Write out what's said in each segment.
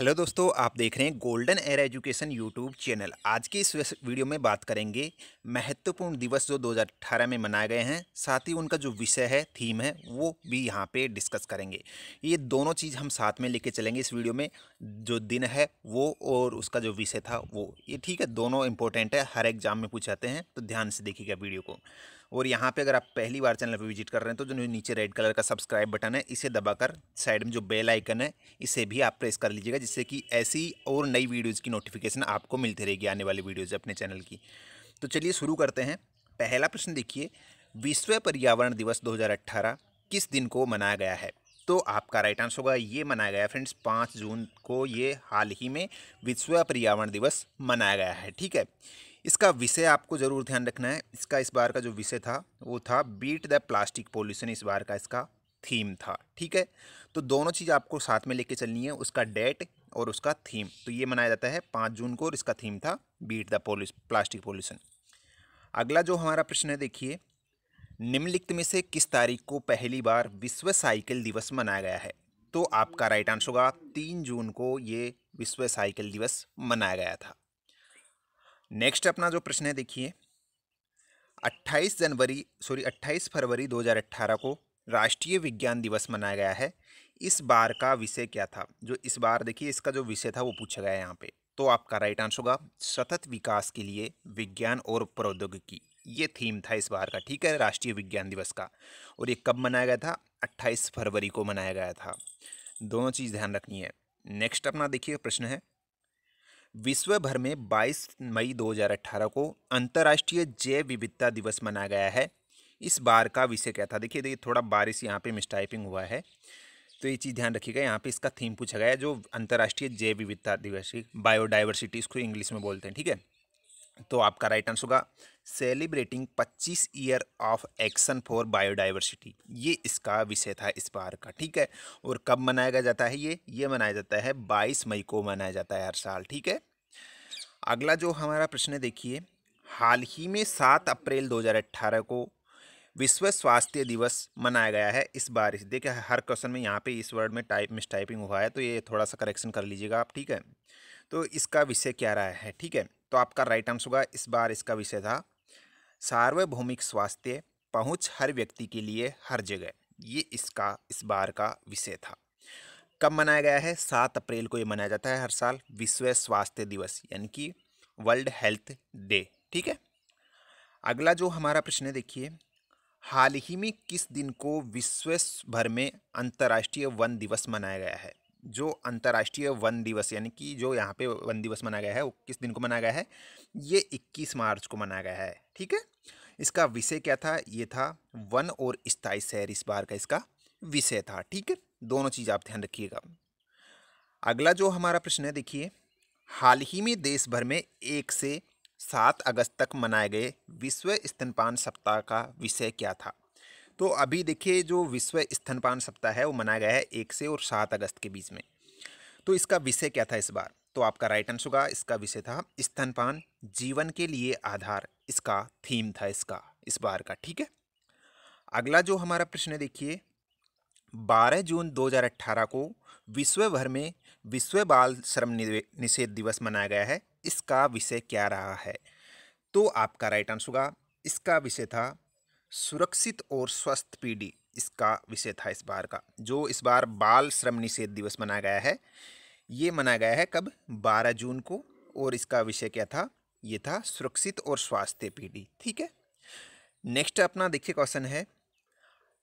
Hello दोस्तों, आप देख रहे हैं golden air education YouTube channel आज की इस वीडियो में बात करेंगे महत्वपूर्ण दिवस जो 2018 में मनाए गए हैं, साथ ही उनका जो विषय है थीम है, वो भी यहाँ पे डिस्कस करेंगे। ये दोनों चीज़ हम साथ में लेके चलेंगे इस वीडियो में, जो दिन है, वो और उसका जो विषय था, वो। ये ठीक है, दोनों इंपॉर्टेंट है, हर एग्ज़ाम में पूछाते हैं तो ध्यान से देखिएगा वीडियो को। और यहाँ पे अगर आप पहली बार चैनल पर विज़िट कर रहे हैं तो जो नीचे रेड कलर का सब्सक्राइब बटन है, इसे दबाकर साइड में जो बेल आइकन है, इसे भी आप प्रेस कर लीजिएगा, जिससे कि ऐसी और नई वीडियोज़ की नोटिफिकेशन आपको मिलती रहेगी आने वाली वीडियोज़ अपने चैनल की। तो चलिए शुरू करते हैं। पहला प्रश्न देखिए, विश्व पर्यावरण दिवस दो किस दिन को मनाया गया है? तो आपका राइट आंसर होगा, ये मनाया गया फ्रेंड्स, पाँच जून को ये हाल ही में विश्व पर्यावरण दिवस मनाया गया है, ठीक है? इसका विषय आपको ज़रूर ध्यान रखना है। इसका इस बार का जो विषय था, वो था बीट द प्लास्टिक पोल्यूशन इस बार का इसका थीम था, ठीक है? तो दोनों चीज़ आपको साथ में लेके चलनी है, उसका डेट और उसका थीम तो ये मनाया जाता है पाँच जून को और इसका थीम था बीट द पोल्यूस प्लास्टिक पोल्यूशन अगला जो हमारा प्रश्न है, देखिए, निम्नलिखित में से किस तारीख को पहली बार विश्व साइकिल दिवस मनाया गया है? तो आपका राइट आंसर होगा, तीन जून को ये विश्व साइकिल दिवस मनाया गया था। नेक्स्ट अपना जो प्रश्न है, देखिए। 28 जनवरी सॉरी 28 फरवरी 2018 को राष्ट्रीय विज्ञान दिवस मनाया गया है। इस बार का विषय क्या था? जो इस बार, देखिए, इसका जो विषय था, वो पूछा गया है यहाँ पे। तो आपका राइट आंसर होगा, सतत विकास के लिए विज्ञान और प्रौद्योगिकी। ये थीम था इस बार का, ठीक है, राष्ट्रीय विज्ञान दिवस का। और ये कब मनाया गया था? 28 फरवरी को मनाया गया था। दोनों चीज़ ध्यान रखनी है। नेक्स्ट अपना, देखिए, प्रश्न है। विश्व भर में 22 मई 2018 को अंतर्राष्ट्रीय जैव विविधता दिवस मनाया गया है। इस बार का विषय क्या था? देखिए देखिए थोड़ा बारिश यहाँ पे मिसटाइपिंग हुआ है। तो ये चीज़ ध्यान रखिएगा, यहाँ पे इसका थीम पूछा गया है, जो अंतर्राष्ट्रीय जैव विविधता दिवस, बायोडाइवर्सिटी, इसको इंग्लिश में बोलते हैं, ठीक है? तो आपका राइट आंसर होगा celebrating 25 year of action for biodiversity ये इसका विषय था इस बार का, ठीक है? और कब मनाया जाता है ये? ये मनाया जाता है 22 मई को मनाया जाता है हर साल, ठीक है? अगला जो हमारा प्रश्न है, देखिए, हाल ही में सात अप्रैल 2018 को विश्व स्वास्थ्य दिवस मनाया गया है इस बार देखिए, हर क्वेश्चन में यहाँ पे इस वर्ड में टाइप मिस टाइपिंग हुआ है तो ये थोड़ा सा करेक्शन कर लीजिएगा आप, ठीक है? तो इसका विषय क्या रहा है, ठीक है? तो आपका राइट आंसर होगा, इस बार इसका विषय था, सार्वभौमिक स्वास्थ्य पहुँच हर व्यक्ति के लिए हर जगह। ये इसका, इस बार का विषय था। कब मनाया गया है? सात अप्रैल को ये मनाया जाता है हर साल, विश्व स्वास्थ्य दिवस, यानी कि वर्ल्ड हेल्थ डे, ठीक है? अगला जो हमारा प्रश्न है, देखिए, हाल ही में किस दिन को विश्व भर में अंतर्राष्ट्रीय वन दिवस मनाया गया है? जो अंतर्राष्ट्रीय वन दिवस, यानी कि जो यहाँ पे वन दिवस मनाया गया है, वो किस दिन को मनाया गया है? ये 21 मार्च को मनाया गया है, ठीक है? इसका विषय क्या था? ये था वन और स्थायी शहर, इस बार का इसका विषय था, ठीक है? दोनों चीज़ आप ध्यान रखिएगा। अगला जो हमारा प्रश्न है, देखिए, हाल ही में देश भर में एक से सात अगस्त तक मनाए गए विश्व स्तनपान सप्ताह का विषय क्या था? तो अभी देखिए जो विश्व स्तनपान सप्ताह है, वो मनाया गया है एक से और सात अगस्त के बीच में। तो इसका विषय क्या था इस बार? तो आपका राइट आंसर होगा, इसका विषय था स्तनपान जीवन के लिए आधार। इसका थीम था इसका, इस बार का, ठीक है? अगला जो हमारा प्रश्न है देखिए 12 जून 2018 को विश्व भर में विश्व बाल श्रम निषेध दिवस मनाया गया है। इसका विषय क्या रहा है? तो आपका राइट आंसर होगा, इसका विषय था सुरक्षित और स्वस्थ पीढ़ी, इसका विषय था इस बार का, जो इस बार बाल श्रम निषेध दिवस मनाया गया है। ये मनाया गया है कब? 12 जून को, और इसका विषय क्या था? ये था सुरक्षित और स्वास्थ्य पीढ़ी, ठीक है? नेक्स्ट अपना देखिए क्वेश्चन है,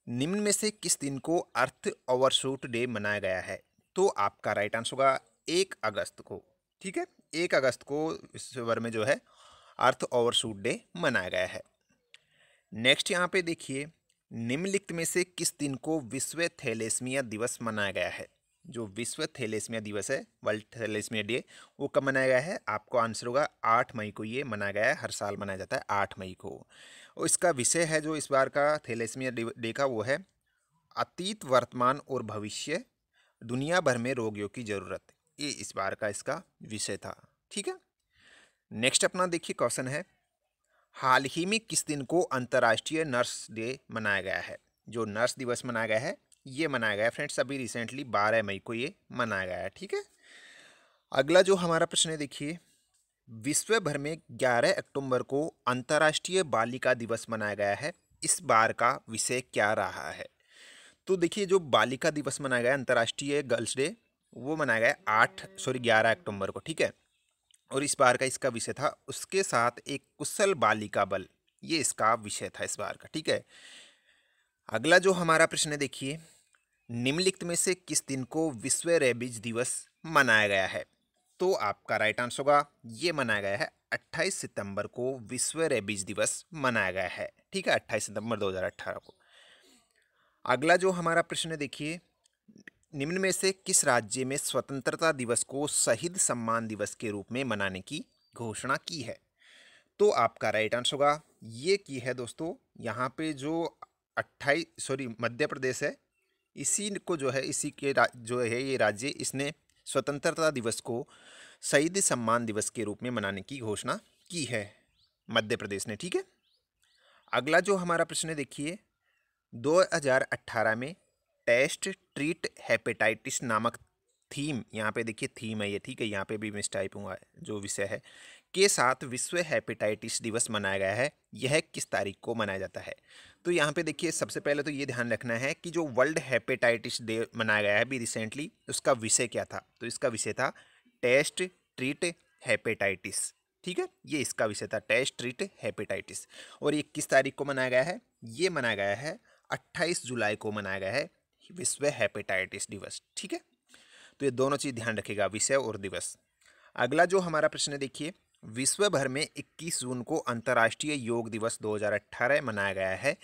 निम्न में से किस दिन को अर्थ ओवरशूट डे मनाया गया है? तो आपका राइट आंसर होगा एक अगस्त को, ठीक है? एक अगस्त को विश्वभर में जो है अर्थ ओवरशूट डे मनाया गया है। नेक्स्ट यहाँ पे देखिए, निम्नलिखित में से किस दिन को विश्व थैलेसमिया दिवस मनाया गया है? जो विश्व थैलेसमिया दिवस है, वर्ल्ड थैलेसमिया डे, वो कब मनाया गया है? आपको आंसर होगा आठ मई को। ये मनाया गया है, हर साल मनाया जाता है आठ मई को। और इसका विषय है जो इस बार का थैलेसमिया डे का, वो है अतीत, वर्तमान और भविष्य, दुनिया भर में रोगियों की ज़रूरत। ये इस बार का इसका विषय था। ठीक है? नेक्स्ट अपना देखिए क्वेश्चन है हाल ही में किस दिन को अंतर्राष्ट्रीय नर्स डे मनाया गया है? जो नर्स दिवस मनाया गया है, ये मनाया गया है फ्रेंड्स, अभी रिसेंटली बारह मई को ये मनाया गया है, ठीक है? अगला जो हमारा प्रश्न है, देखिए। विश्व भर में 11 अक्टूबर को अंतर्राष्ट्रीय बालिका दिवस मनाया गया है। इस बार का विषय क्या रहा है? तो देखिए, जो बालिका दिवस मनाया गया अंतर्राष्ट्रीय गर्ल्स डे, वो मनाया गया आठ सॉरी ग्यारह अक्टूबर को, ठीक है? और इस बार का इसका विषय था उसके साथ एक कुशल बालिका बल। ये इसका विषय था इस बार का, ठीक है? अगला जो हमारा प्रश्न है, देखिए, निम्नलिखित में से किस दिन को विश्व रेबीज दिवस मनाया गया है? तो आपका राइट आंसर होगा, ये मनाया गया है 28 सितंबर को विश्व रेबीज दिवस मनाया गया है, ठीक है? 28 सितंबर 2018 को। अगला जो हमारा प्रश्न देखिए निम्न में से किस राज्य में स्वतंत्रता दिवस को शहीद सम्मान दिवस के रूप में मनाने की घोषणा की है? तो आपका राइट आंसर होगा, ये की है दोस्तों, यहाँ पे जो अट्ठाईस सॉरी मध्य प्रदेश है, इसी को जो है, इसी के जो है ये राज्य, इसने स्वतंत्रता दिवस को शहीद सम्मान दिवस के रूप में मनाने की घोषणा की है, मध्य प्रदेश ने, ठीक है? अगला जो हमारा प्रश्न देखिए 2018 में टेस्ट ट्रीट हेपेटाइटिस नामक थीम, यहाँ पे देखिए थीम है ये, ठीक है, यहाँ पे भी मिस टाइप हुआ जो विषय है, के साथ विश्व हेपेटाइटिस दिवस मनाया गया है, यह किस तारीख को मनाया जाता है। तो यहाँ पे देखिए सबसे पहले तो ये ध्यान रखना है कि जो वर्ल्ड हेपेटाइटिस डे मनाया गया है अभी रिसेंटली, उसका विषय क्या था? तो इसका विषय था टेस्ट ट्रीट हेपेटाइटिस, ठीक है? ये इसका विषय था टेस्ट ट्रीट हेपेटाइटिस और ये किस तारीख को मनाया गया है, ये मनाया गया है, अट्ठाईस जुलाई को मनाया गया है विश्व हेपेटाइटिस दिवस, ठीक है? तो ये दोनों चीज़ ध्यान रखेगा विषय और दिवस। अगला जो हमारा प्रश्न है, देखिए विश्व भर में 21 जून को अंतर्राष्ट्रीय योग दिवस 2018 मनाया गया है।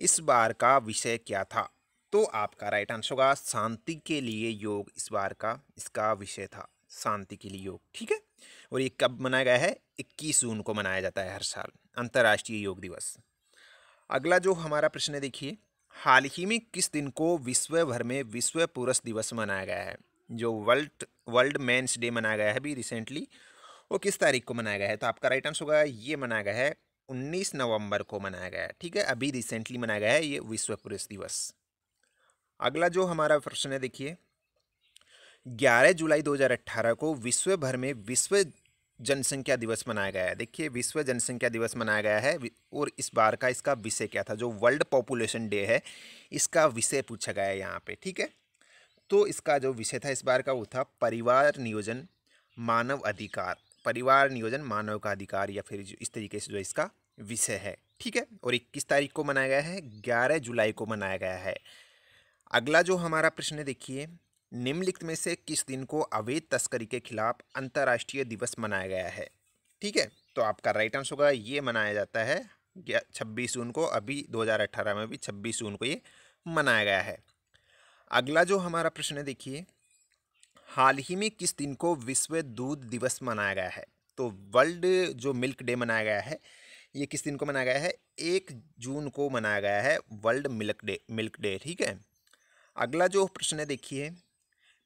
इस बार का विषय क्या था? तो आपका राइट आंसर होगा, शांति के लिए योग। इस बार का, इसका विषय था, शांति के लिए योग, ठीक है? और ये कब मनाया गया है? 21 जून को मनाया जाता है हर साल, अंतर्राष्ट्रीय योग दिवस। अगला जो हमारा प्रश्न है, देखिए हाल ही में किस दिन को विश्व भर में विश्व पुरुष दिवस मनाया गया है? जो वर्ल्ड वर्ल्ड मेंस डे मनाया गया है अभी रिसेंटली वो किस तारीख को मनाया गया है? तो आपका राइट आंसर होगा, ये मनाया गया है, उन्नीस नवंबर को मनाया गया है, ठीक है? अभी रिसेंटली मनाया गया है ये विश्व पुरुष दिवस। अगला जो हमारा प्रश्न है, देखिए 11 जुलाई 2018 को विश्व भर में विश्व जनसंख्या दिवस मनाया गया है। देखिए, विश्व जनसंख्या दिवस मनाया गया है। और इस बार का इसका विषय क्या था? जो वर्ल्ड पॉपुलेशन डे है, इसका विषय पूछा गया है यहाँ पे, ठीक है? तो इसका जो विषय था इस बार का वो था परिवार नियोजन मानव अधिकार। परिवार नियोजन मानव का अधिकार या फिर इस तरीके से जो इसका विषय है, ठीक है? और इक्कीस तारीख को मनाया गया है, ग्यारह जुलाई को मनाया गया है। अगला जो हमारा प्रश्न देखिए निम्नलिखित में से किस दिन को अवैध तस्करी के खिलाफ अंतर्राष्ट्रीय दिवस मनाया गया है? ठीक है तो आपका राइट आंसर होगा, ये मनाया जाता है छब्बीस जून को, अभी 2018 में भी छब्बीस जून को ये मनाया गया है। अगला जो हमारा प्रश्न है, देखिए, हाल ही में किस दिन को विश्व दूध दिवस मनाया गया है? तो वर्ल्ड जो मिल्क डे मनाया गया है, ये किस दिन को मनाया गया है? एक जून को मनाया गया है, world milk day milk day, ठीक है? अगला जो प्रश्न है, देखिए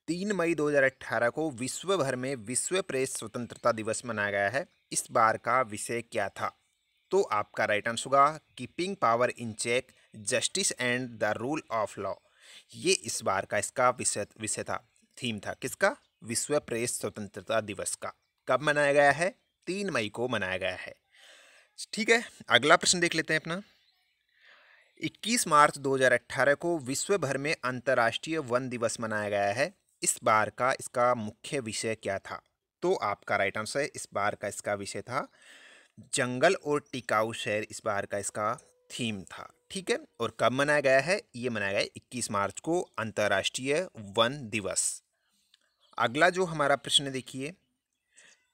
तीन मई 2018 को विश्व भर में विश्व प्रेस स्वतंत्रता दिवस मनाया गया है। इस बार का विषय क्या था? तो आपका राइट आंसर होगा, keeping power in check, justice and the rule of law. ये इस बार का इसका विषय विषय था। थीम था किसका? विश्व प्रेस स्वतंत्रता दिवस का। कब मनाया गया है? तीन मई को मनाया गया है। ठीक है, अगला प्रश्न देख लेते हैं अपना। 21 मार्च 2018 को विश्व भर में अंतर्राष्ट्रीय वन दिवस मनाया गया है। इस बार का इसका मुख्य विषय क्या था? तो आपका राइट आंसर है इस बार का इसका विषय था, जंगल और टिकाऊ शहर इस बार का इसका थीम था, ठीक है? और कब मनाया गया है? ये मनाया गया इक्कीस मार्च को अंतर्राष्ट्रीय वन दिवस। अगला जो हमारा प्रश्न देखिए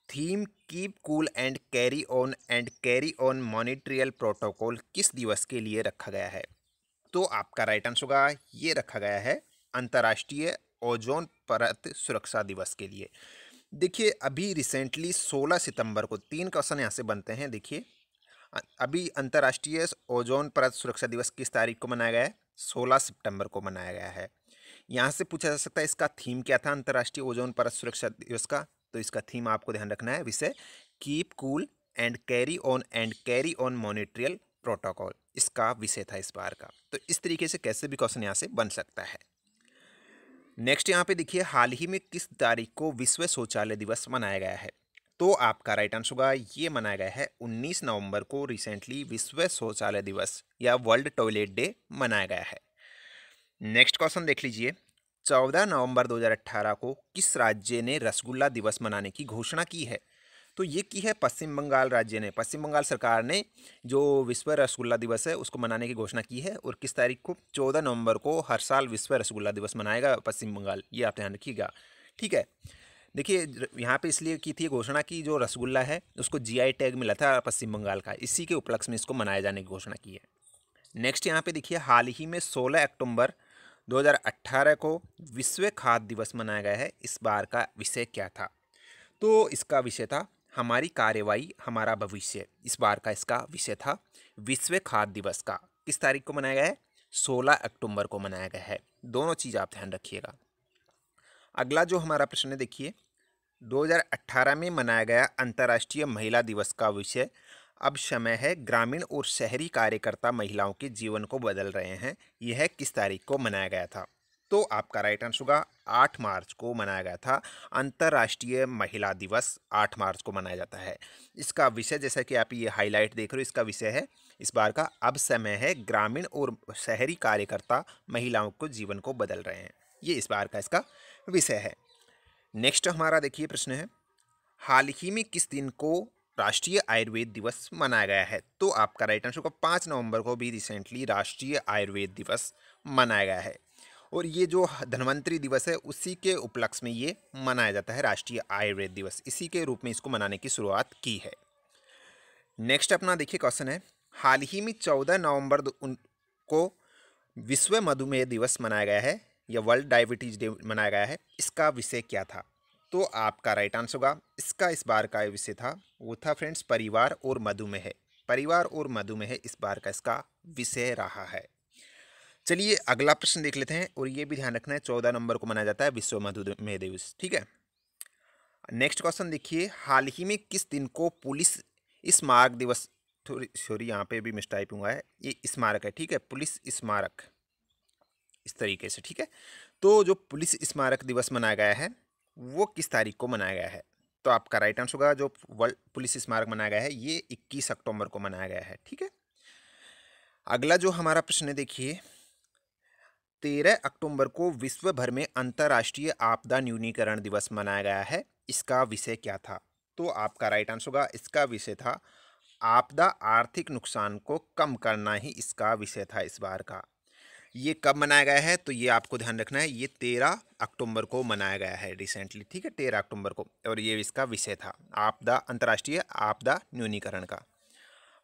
theme keep cool and carry on and carry on Montreal protocol किस दिवस के लिए रखा गया है? तो आपका राइट आंसर होगा, ये रखा गया है अंतर्राष्ट्रीय ओजोन परत सुरक्षा दिवस के लिए। देखिए, अभी रिसेंटली 16 सितंबर को तीन क्वेश्चन यहाँ से बनते हैं, देखिए। अभी अंतर्राष्ट्रीय ओजोन परत सुरक्षा दिवस किस तारीख को मनाया गया है? 16 सितंबर को मनाया गया है। यहाँ से पूछा जा सकता है, इसका थीम क्या था अंतर्राष्ट्रीय ओजोन परत सुरक्षा दिवस का? तो इसका थीम आपको ध्यान रखना है, विषय keep cool and carry on and carry on Montreal protocol इसका विषय था इस बार का। तो इस तरीके से कैसे भी क्वेश्चन यहाँ से बन सकता है। नेक्स्ट यहाँ पे देखिए, हाल ही में किस तारीख को विश्व शौचालय दिवस मनाया गया है? तो आपका राइट आंसर होगा, ये मनाया गया है 19 नवंबर को रिसेंटली विश्व शौचालय दिवस या वर्ल्ड टॉयलेट डे मनाया गया है। नेक्स्ट क्वेश्चन देख लीजिए। 14 नवंबर 2018 को किस राज्य ने रसगुल्ला दिवस मनाने की घोषणा की है? तो ये की है पश्चिम बंगाल राज्य ने। पश्चिम बंगाल सरकार ने जो विश्व रसगुल्ला दिवस है, उसको मनाने की घोषणा की है और किस तारीख को? चौदह नवंबर को हर साल विश्व रसगुल्ला दिवस मनाएगा पश्चिम बंगाल। ये आप ध्यान रखिएगा। ठीक है? देखिए, यहाँ पे इसलिए की थी घोषणा की जो रसगुल्ला है, उसको जीआई टैग मिला था पश्चिम बंगाल का। इसी के उपलक्ष्य में इसको मनाए जाने की घोषणा की है। नेक्स्ट यहाँ पे देखिए, हाल ही में 16 अक्टूबर 2018 को विश्व खाद्य दिवस मनाया गया है। इस बार का विषय क्या था? तो इसका विषय था हमारी कार्यवाही हमारा भविष्य। इस बार का इसका विषय था विश्व खाद्य दिवस का। किस तारीख को मनाया गया है? सोलह अक्टूबर को मनाया गया है। दोनों चीज़ आप ध्यान रखिएगा। अगला जो हमारा प्रश्न है, देखिए। 2018 में मनाया गया अंतर्राष्ट्रीय महिला दिवस का विषय। अब समय है ग्रामीण और शहरी कार्यकर्ता महिलाओं के जीवन को बदल रहे हैं। यह किस तारीख को मनाया गया था? तो आपका राइट आंसर होगा आठ मार्च को मनाया गया था। अंतर्राष्ट्रीय महिला दिवस आठ मार्च को मनाया जाता है। इसका विषय, जैसा कि आप ये हाईलाइट देख रहे हो, इसका विषय है, इस बार का अब समय है, ग्रामीण और शहरी कार्यकर्ता महिलाओं को जीवन को बदल रहे हैं। ये इस बार का इसका विषय है। नेक्स्ट हमारा देखिए प्रश्न है, हाल ही में किस दिन को राष्ट्रीय आयुर्वेद दिवस मनाया गया है? तो आपका राइट आंसर होगा पाँच नवंबर को भी रिसेंटली राष्ट्रीय आयुर्वेद दिवस मनाया गया है। और ये जो धन्वंतरी दिवस है, उसी के उपलक्ष्य में ये मनाया जाता है, राष्ट्रीय आयुर्वेद दिवस। इसी के रूप में इसको मनाने की शुरुआत की है। नेक्स्ट अपना देखिए क्वेश्चन है। हाल ही में चौदह नवंबर को विश्व मधुमेह दिवस मनाया गया है, या वर्ल्ड डायबिटीज़ डे मनाया गया है। इसका विषय क्या था? तो आपका राइट आंसर होगा, इसका इस बार का विषय था, वो था फ्रेंड्स परिवार और मधुमेह। परिवार और मधुमेह इस बार का इसका विषय रहा है। चलिए अगला प्रश्न देख लेते हैं और ये भी ध्यान रखना है, चौदह नंबर को मनाया जाता है विश्व मधुमेह दिवस, ठीक है? नेक्स्ट क्वेश्चन देखिए, हाल ही में किस दिन को पुलिस स्मारक दिवस, थोड़ी सॉरी यहाँ पे भी मिसटाइप हुआ है, ये स्मारक है, ठीक है? पुलिस स्मारक, इस तरीके से, ठीक है? तो जो पुलिस स्मारक दिवस मनाया गया है, वो किस तारीख को मनाया गया है? तो आपका राइट आंसर होगा, जो वर्ल्ड पुलिस स्मारक मनाया गया है, ये 21 अक्टूबर को मनाया गया है, ठीक है? अगला जो हमारा प्रश्न है, देखिए तेरह अक्टूबर को विश्व भर में अंतर्राष्ट्रीय आपदा न्यूनीकरण दिवस मनाया गया है। इसका विषय क्या था? तो आपका राइट आंसर होगा, इसका विषय था, आपदा आर्थिक नुकसान को कम करना ही इसका विषय था इस बार का। ये कब मनाया गया है? तो ये आपको ध्यान रखना है, ये तेरह अक्टूबर को मनाया गया है रिसेंटली ठीक है? तेरह अक्टूबर को, और ये इसका विषय था, आपदा, अंतर्राष्ट्रीय आपदा न्यूनीकरण का।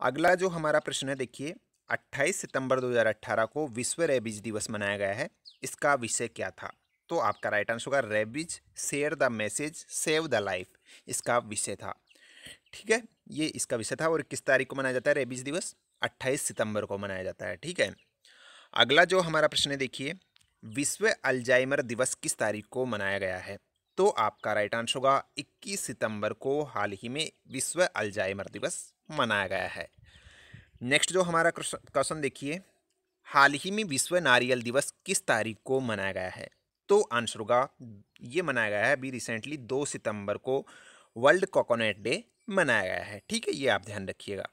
अगला जो हमारा प्रश्न है, देखिए 28 सितंबर 2018 को विश्व रेबीज दिवस मनाया गया है। इसका विषय क्या था? तो आपका राइट आंसर होगा rabies, share the message, save the life. इसका विषय था। ठीक है? ये इसका विषय था और किस तारीख को मनाया जाता है रेबीज दिवस? 28 सितंबर को मनाया जाता है। ठीक है? अगला जो हमारा प्रश्न है, देखिए, विश्व अल्जाइमर दिवस किस तारीख को मनाया गया है? तो आपका राइट आंसर होगा 21 सितंबर को हाल ही में विश्व अल्जाइमर दिवस मनाया गया है। नेक्स्ट जो हमारा क्वेश्चन देखिए, हाल ही में विश्व नारियल दिवस किस तारीख को मनाया गया है? तो आंसर होगा, ये मनाया गया है अभी रिसेंटली दो सितंबर को वर्ल्ड कोकोनट डे मनाया गया है। ठीक है, ये आप ध्यान रखिएगा।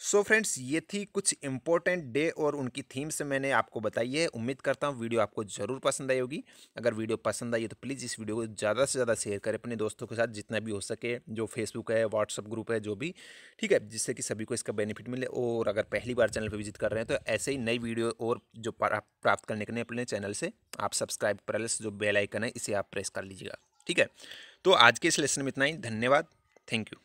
सो so फ्रेंड्स ये थी कुछ इंपॉर्टेंट डे और उनकी थीम से मैंने आपको बताई है। उम्मीद करता हूँ वीडियो आपको ज़रूर पसंद आई होगी। अगर वीडियो पसंद आई है तो प्लीज़ इस वीडियो को ज़्यादा से ज़्यादा शेयर करें अपने दोस्तों के साथ, जितना भी हो सके, जो फेसबुक है व्हाट्सअप ग्रुप है, जो भी। ठीक है, जिससे कि सभी को इसका बेनिफिट मिले। और अगर पहली बार चैनल पर विज़िट कर रहे हैं तो ऐसे ही नई वीडियो और जो प्राप्त करने के लिए अपने चैनल से, आप सब्सक्राइब प्लस जो बेलाइकन है, इसे आप प्रेस कर लीजिएगा। ठीक है तो आज के इस लेसन में इतना ही। धन्यवाद। Thank you